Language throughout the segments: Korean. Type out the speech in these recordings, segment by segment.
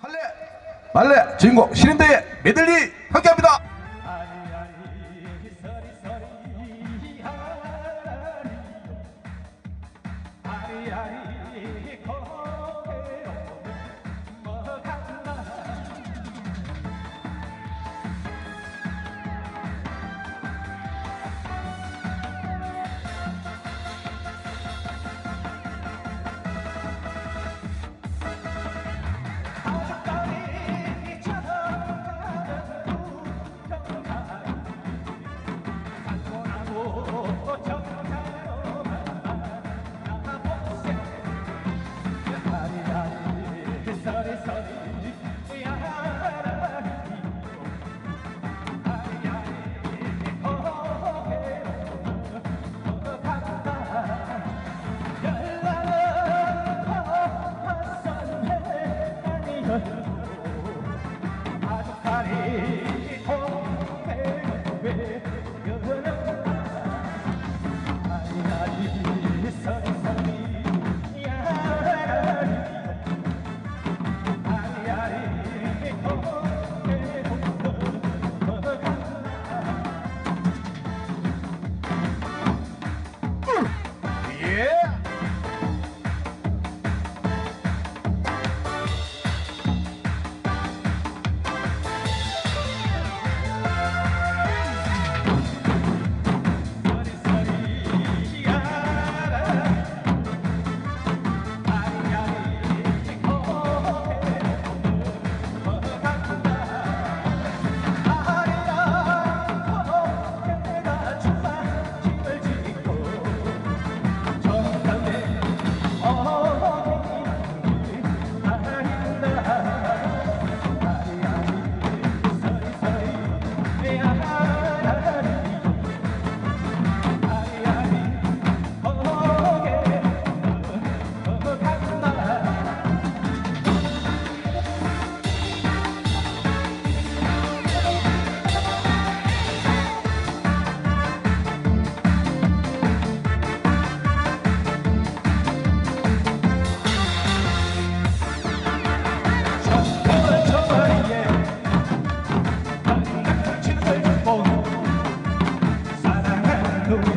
할래? 말래? 주인공 신인대의 메들리 함께 echoes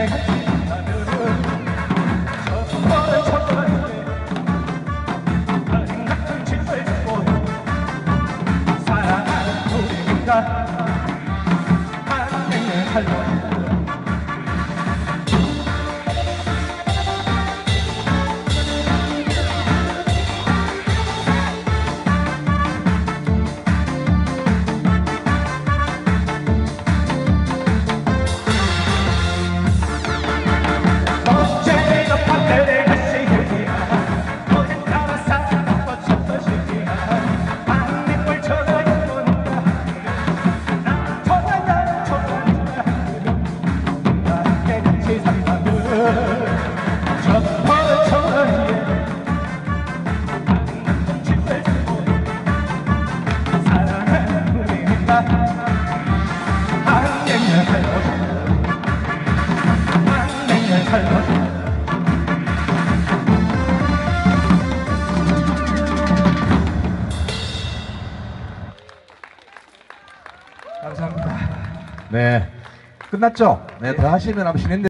Okay. 네 끝났죠? 네더 하시면 한번 신인대